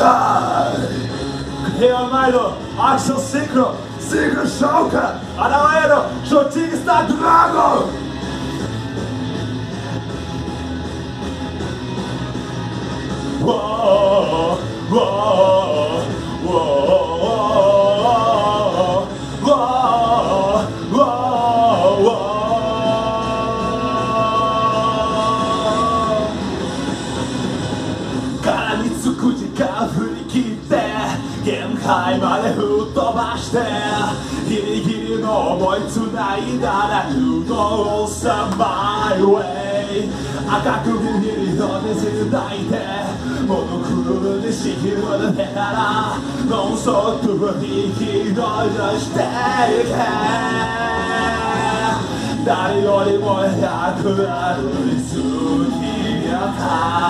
Die! Reanaido, Action Ciclo, Synchro Shouka, Anaero, Shoting Star drago. Whoa! 限界まで吹っ飛ばしてギリギリの思い繋いだら You know some my way 赤く握りの水抱いてモノクロールで仕切るの出たらノンストップ引き乗りしていけ。誰よりも役ある好きがた。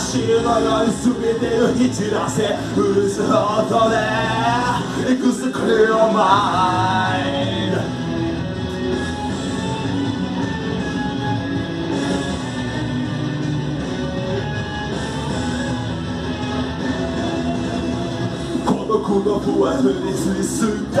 走るのより全てを引きらせうるす音でいくぜクリオマインド孤独の不安に吸い吸った。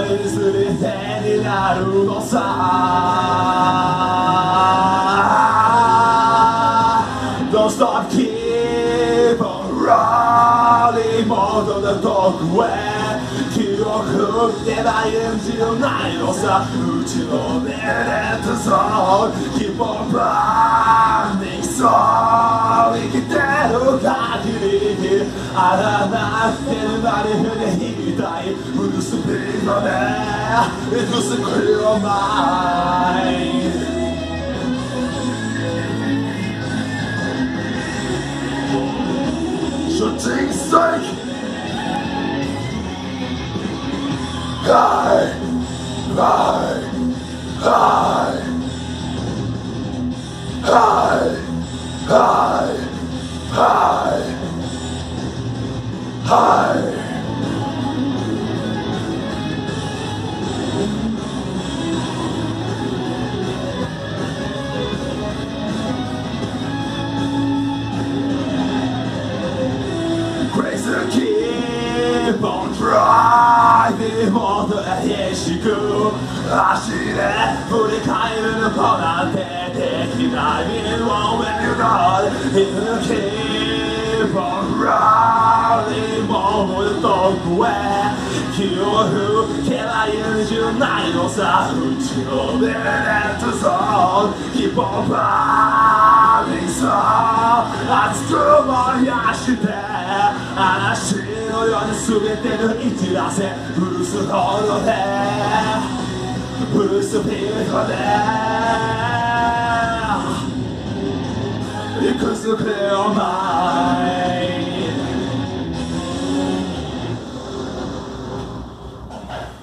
前にすり手になるのさ。Don't stop keep on running 戻る遠くへ。記憶ってない演じないのさ。うちのメレットゾーン Keep on running. from it was a Clear Mind. mine. Shooting sake! hi, hi, hi, hi, hi, hi. keep on driving もっと激しく足で振り返るのこなんてできない When you know it keep on running もっと遠くへ気を吹けないんじゃないのさうちのメレットゾーン Keep on burning so 熱く燃やして嵐 のように全て抜い散らせフルスホードでフルスピードでいくつくれお前